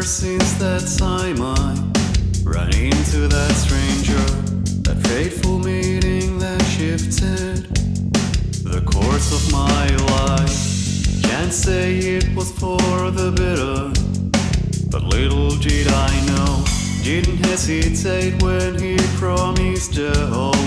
that time I ran into that stranger, that fateful meeting that shifted the course of my life. Can't say it was for the better, but little did I know. Didn't hesitate when he promised a whole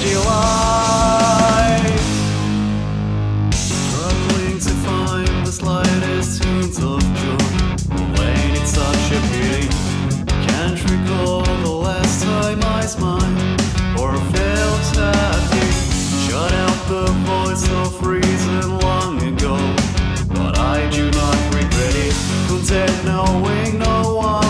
July. Struggling to find the slightest of joy. Such a. Can't recall the last time I smiled or felt happy. Shut out the voice of reason long ago, but I do not regret it. Content knowing no one.